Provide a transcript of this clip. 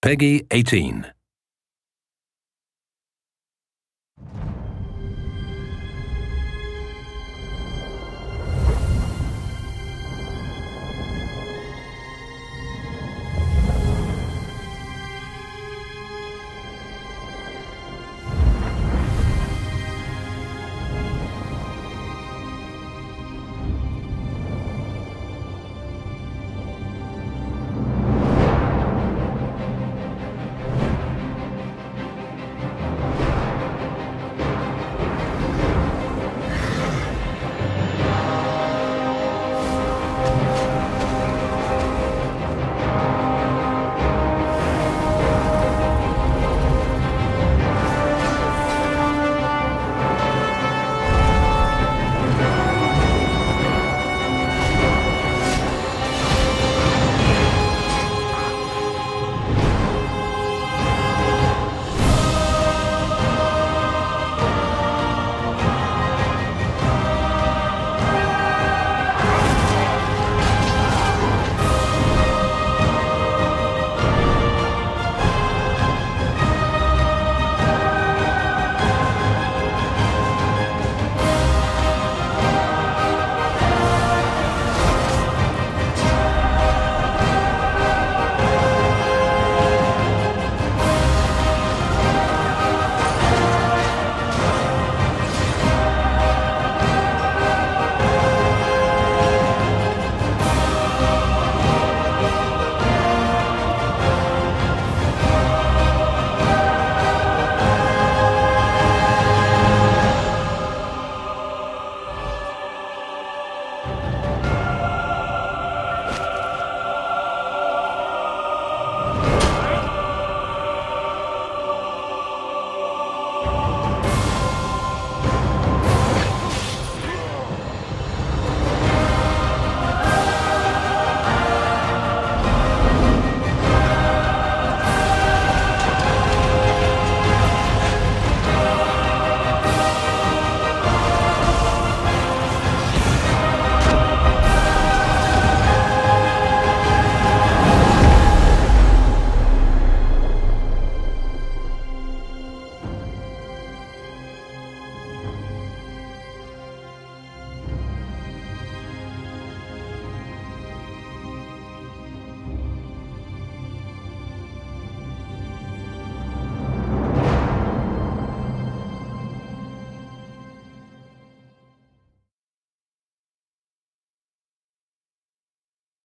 Peggy 18.